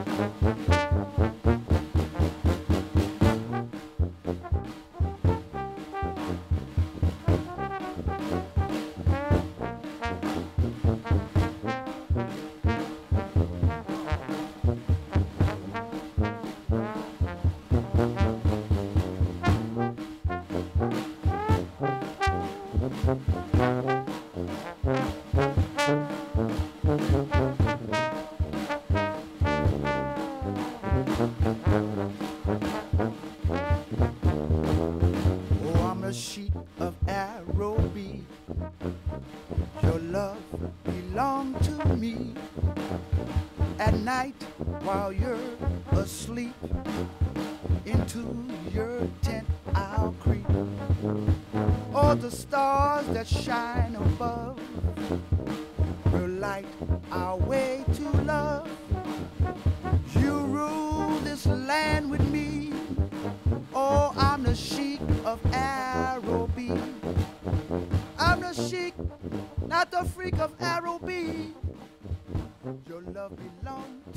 Oh, I'm shine above will light our way this land with me. Oh, I'm the sheik of Araby. I'm the sheik, not the freak of Araby. Your love belongs